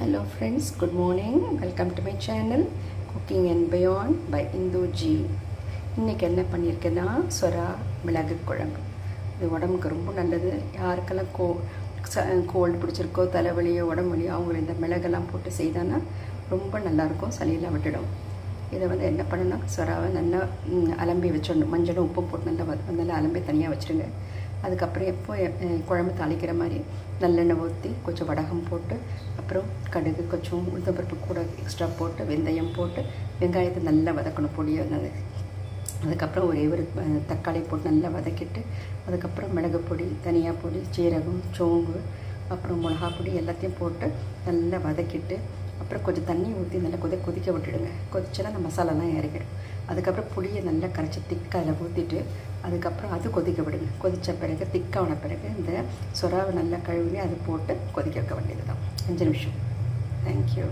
Hello friends good morning welcome to my channel cooking and beyond by Indu ji இன்றைக்கி என்ன பண்ணியிருக்கேன்னா சொரா மிளகு குழம்பு. இது உடம்புக்கு ரொம்ப நல்லது. யாருக்கெல்லாம் கோ கோல்டு பிடிச்சிருக்கோ தலைவலியோ உடம்பு வலியோ அவங்கள இந்த மிளகெல்லாம் போட்டு செய்தான்னா ரொம்ப நல்லாயிருக்கும் சளியெல்லாம் விட்டுடும். இதை வந்து என்ன பண்ணணும்னா சொராவை நல்லா அலம்பி வச்சிடணும். மஞ்சளும் உப்பு போட்டு நல்லா நல்லா அலம்பி தனியாக வச்சுருங்க அதுக்கப்புறம் எப்போ குழம்பு தாளிக்கிற மாதிரி நல்லெண்ணெய் ஊற்றி கொஞ்சம் வடகம் போட்டு அப்புறம் கடுகு கொஞ்சம் உளுத்தம்பருப்பு கூட எக்ஸ்ட்ரா போட்டு வெந்தயம் போட்டு வெங்காயத்தை நல்லா வதக்கணும் பொடியை அதுக்கப்புறம் ஒரே ஒரு தக்காளி போட்டு நல்லா வதக்கிட்டு அதுக்கப்புறம் மிளகு பொடி தனியா பொடி சீரகம் சோம்பு அப்புறம் மிளகா பொடி எல்லாத்தையும் போட்டு நல்லா வதக்கிட்டு அப்புறம் கொஞ்சம் தண்ணி ஊற்றி நல்லா கொதி கொதிக்க விட்டுடுங்க. கொதிச்சா அந்த மசாலாலாம் இறக்கிடும். அதுக்கப்புறம் புளியை நல்லா கரைச்சி திக்காக அதில் ஊற்றிட்டு அதுக்கப்புறம் அது கொதிக்க விடுங்க. கொதித்த பிறகு திக்கான பிறகு இந்த சுறாவை நல்லா கழுவி அதை போட்டு கொதிக்க வைக்க வேண்டியது தான் அஞ்சு நிமிஷம். தேங்க்யூ